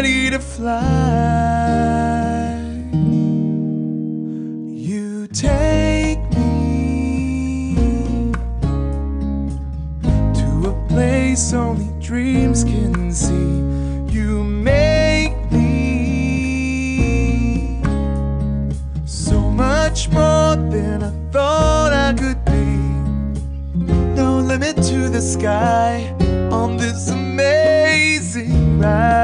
Ready to fly. You take me to a place only dreams can see. You make me so much more than I thought I could be. No limit to the sky on this amazing ride.